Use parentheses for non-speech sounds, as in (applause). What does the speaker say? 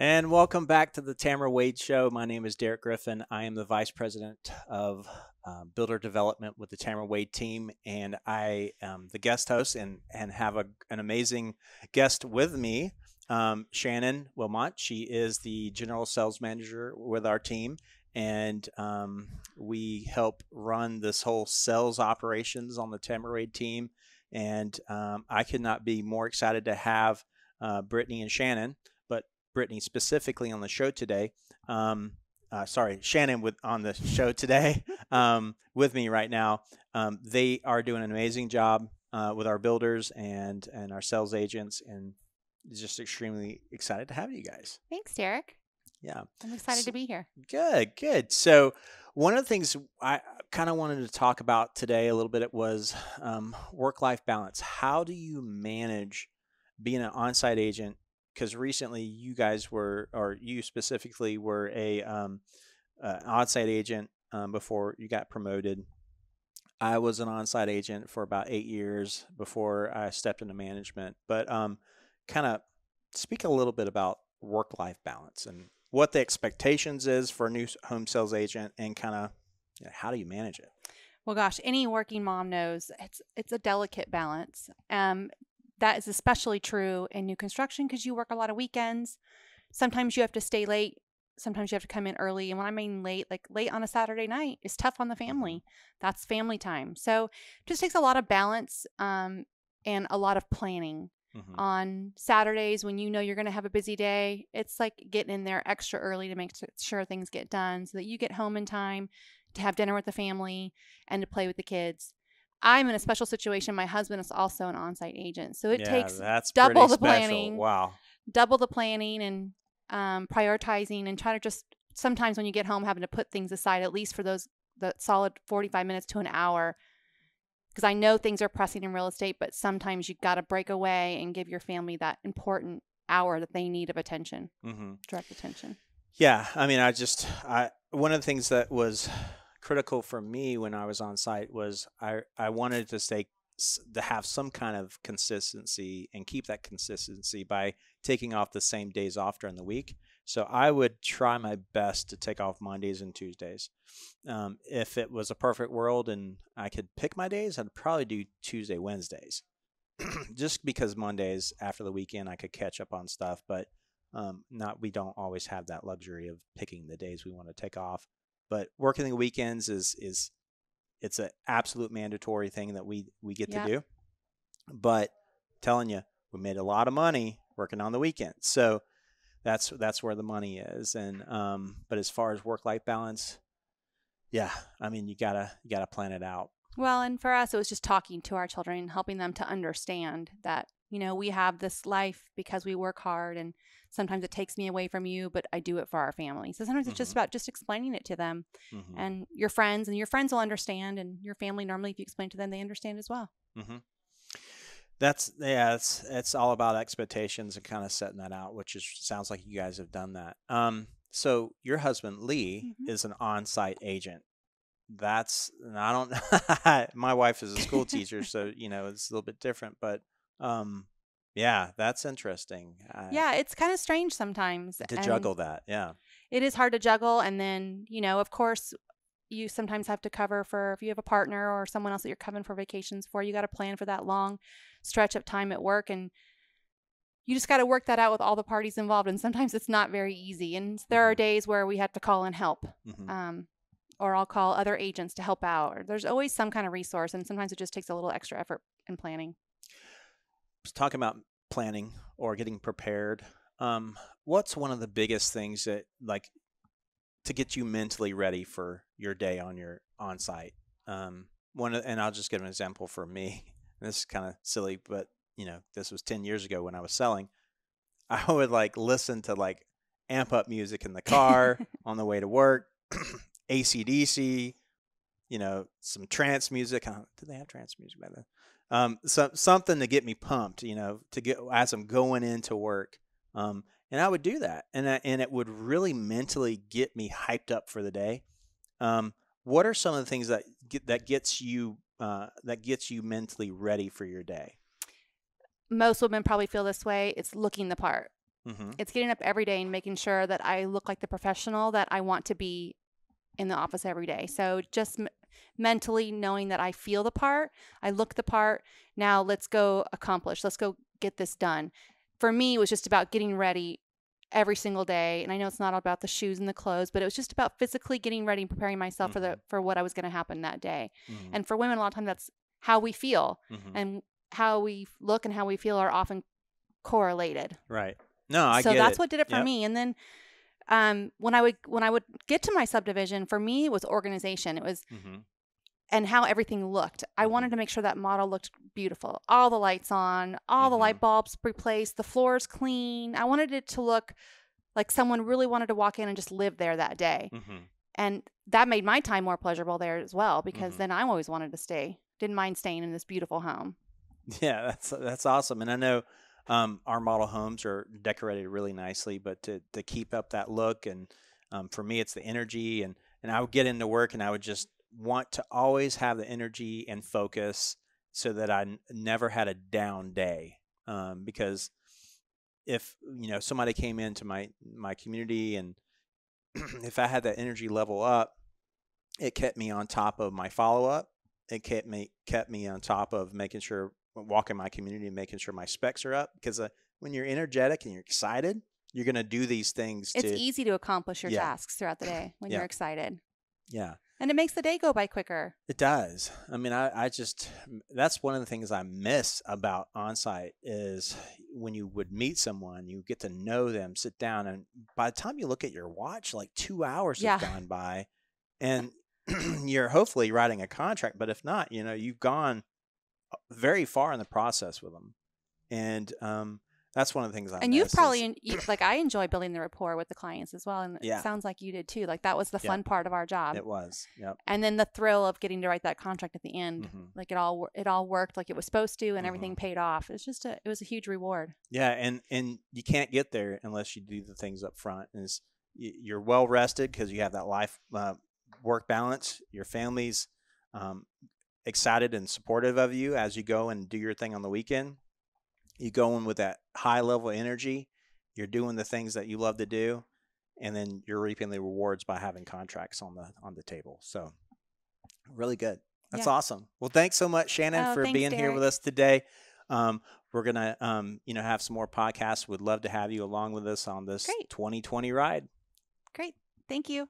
And welcome back to the Tamra Wade Show. My name is Derek Griffin. I am the Vice President of uh, Builder Development with the Tamra Wade team, and I am the guest host and, and have a, an amazing guest with me, um, Shannon Wilmot. She is the General Sales Manager with our team, and um, we help run this whole sales operations on the Tamra Wade team. And um, I could not be more excited to have uh, Brittany and Shannon Brittany specifically on the show today. Um, uh, sorry, Shannon with on the show today (laughs) um, with me right now. Um, they are doing an amazing job uh, with our builders and and our sales agents, and just extremely excited to have you guys. Thanks, Derek. Yeah, I'm excited so, to be here. Good, good. So one of the things I kind of wanted to talk about today a little bit it was um, work life balance. How do you manage being an on-site agent because recently you guys were, or you specifically were a um, uh, on-site agent um, before you got promoted. I was an on-site agent for about eight years before I stepped into management. But um, kind of speak a little bit about work-life balance and what the expectations is for a new home sales agent, and kind of you know, how do you manage it? Well, gosh, any working mom knows it's it's a delicate balance. Um, that is especially true in new construction because you work a lot of weekends. Sometimes you have to stay late. Sometimes you have to come in early. And when I mean late, like late on a Saturday night is tough on the family. That's family time. So it just takes a lot of balance um, and a lot of planning. Mm-hmm. On Saturdays, when you know you're going to have a busy day, it's like getting in there extra early to make sure things get done so that you get home in time to have dinner with the family and to play with the kids. I'm in a special situation. My husband is also an on-site agent, so it yeah, takes double the special. planning. Wow, double the planning and um, prioritizing, and try to just sometimes when you get home having to put things aside at least for those the solid 45 minutes to an hour because I know things are pressing in real estate, but sometimes you got to break away and give your family that important hour that they need of attention, mm-hmm. direct attention. Yeah, I mean, I just I one of the things that was critical for me when I was on site was I, I wanted to stay to have some kind of consistency and keep that consistency by taking off the same days off during the week. So I would try my best to take off Mondays and Tuesdays. Um, if it was a perfect world and I could pick my days, I'd probably do Tuesday, Wednesdays, (clears throat) just because Mondays after the weekend I could catch up on stuff. But um, not we don't always have that luxury of picking the days we want to take off. But working the weekends is is it's an absolute mandatory thing that we we get yeah. to do. But telling you, we made a lot of money working on the weekends, so that's that's where the money is. And um, but as far as work life balance, yeah, I mean you gotta you gotta plan it out. Well, and for us, it was just talking to our children, helping them to understand that you know we have this life because we work hard and sometimes it takes me away from you but i do it for our family so sometimes mm-hmm. it's just mm-hmm. about just explaining it to them mm-hmm. and your friends and your friends will understand and your family normally if you explain to them they understand as well mm-hmm. that's yeah it's it's all about expectations and kind of setting that out which is sounds like you guys have done that um so your husband lee mm-hmm. is an on-site agent that's i don't (laughs) my wife is a school teacher so you know it's a little bit different but um yeah, that's interesting. yeah, it's kind of strange sometimes to juggle that. Yeah. It is hard to juggle. And then, you know, of course, you sometimes have to cover for if you have a partner or someone else that you're covering for vacations for, you got to plan for that long stretch of time at work. And you just got to work that out with all the parties involved. And sometimes it's not very easy. And there are mm-hmm. days where we have to call in help. Mm-hmm. Um, or I'll call other agents to help out. Or there's always some kind of resource, and sometimes it just takes a little extra effort and planning talking about planning or getting prepared, um, what's one of the biggest things that like to get you mentally ready for your day on your on site? Um, one, and I'll just give an example for me. (laughs) This is kind of silly, but you know, this was ten years ago when I was selling. I would like listen to like amp up music in the car (laughs) on the way to work, (clears throat) ACDC, you know, some trance music. Did they have trance music by then? um, so, something to get me pumped, you know, to get as I'm going into work. Um, and I would do that, and I, and it would really mentally get me hyped up for the day. Um, what are some of the things that get, that gets you uh, that gets you mentally ready for your day? Most women probably feel this way. It's looking the part. Mm-hmm. It's getting up every day and making sure that I look like the professional that I want to be in the office every day. So just m- mentally knowing that I feel the part, I look the part. Now let's go accomplish. Let's go get this done. For me, it was just about getting ready every single day. And I know it's not all about the shoes and the clothes, but it was just about physically getting ready and preparing myself for the for what I was going to happen that day. Mm-hmm. And for women, a lot of times that's how we feel mm-hmm. and how we look and how we feel are often correlated right. No, I so that's it. what did it for Yep. me and then um, when i would when i would get to my subdivision for me it was organization it was Mm-hmm. and how everything looked i wanted Mhm. to make sure that model looked beautiful all the lights on all the Mhm. light bulbs replaced the floors clean i wanted it to look like someone really wanted to walk in and just live there that day Mm-hmm. and that made my time more pleasurable there as well because Mhm. then i always wanted to stay didn't mind staying in this beautiful home Yeah, that's that's awesome. And I know um, our model homes are decorated really nicely, but to to keep up that look and um, for me, it's the energy and and I would get into work and I would just want to always have the energy and focus so that I n- never had a down day um, because if you know somebody came into my my community and (clears throat) if I had that energy level up, it kept me on top of my follow up. It kept me kept me on top of making sure walking my community and making sure my specs are up because uh, when you're energetic and you're excited, you're going to do these things it's to easy to accomplish your Yeah. tasks throughout the day when Yeah. you're excited yeah. and it makes the day go by quicker It does. I mean, I, I just that's one of the things I miss about onsite is when you would meet someone, you get to know them, sit down, and by the time you look at your watch, like two hours Yeah. have gone by, and (clears throat) you're hopefully writing a contract. But if not, you know, you've gone very far in the process with them, and um, that's one of the things I and you've probably is- like i enjoy building the rapport with the clients as well and Yeah. it sounds like you did too like that was the fun part of our job it was. Yep. and then the thrill of getting to write that contract at the end Mhm. like it all it all worked like it was supposed to and Mm-hmm. everything paid off it's just a it was a huge reward Yeah, and and you can't get there unless you do the things up front. And it's, you're well rested because you have that life uh, work balance. Your family's um, excited and supportive of you as you go and do your thing on the weekend. You go in with that high level energy. You're doing the things that you love to do, and then you're reaping the rewards by having contracts on the on the table. So, really good. That's Yeah. awesome. Well, thanks so much, Shannon, Oh, for thanks, being here with us today. Um, we're gonna, um, you know, have some more podcasts. Would love to have you along with us on this Great. 2020 ride. great thank you